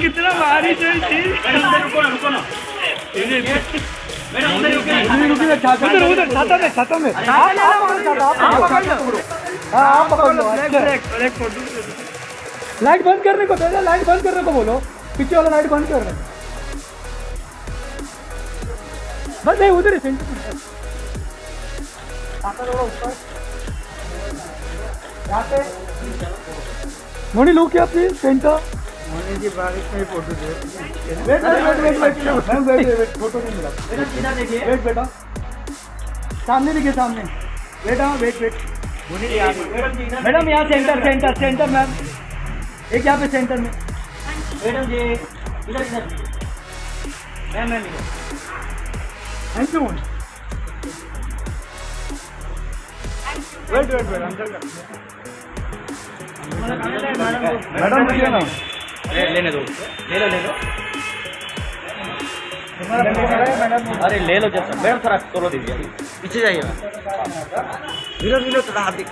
कितना बारिश छाता उधर उधर छाता में छाता में आप आप पकड़ लो लाइट बंद करने को पहले लाइट बंद करने को बोलो। पीछे वाला लाइट बंद कर रहे बस नहीं उधर ही सेंटर ऊपर। मोनी लो क्या प्लीज़ सेंटर बारिश में फ़ोटो दे wait wait wait wait wait ma'am wait wait photo नहीं मिला मैडम सीधा देखिए वेट बेटा सामने देखिए सामने वेट हाँ वेट वेट मैडम जी इधर मैडम यहाँ सेंटर सेंटर सेंटर मैम एक यहाँ पे सेंटर में मैडम जी इधर इधर मैम मैम इधर thank you wait wait wait uncle का मैडम देखिए ना लेने दो। ले लो ले लो। अरे ले लो जैसा मैडम थोड़ा तोलो दीजिए। पीछे जाइए। मिलो मिलो थोड़ा हाथ दिख